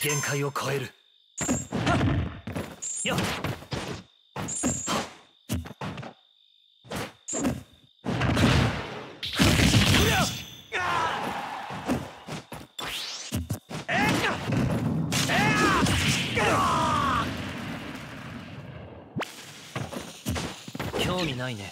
限界を超える。よ っ興味ないね。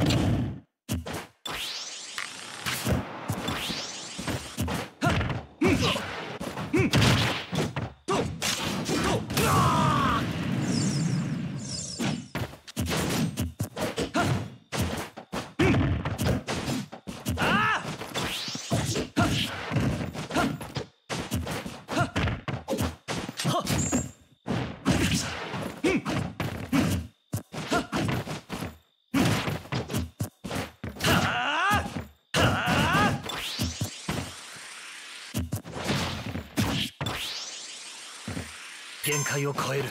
限界を超える。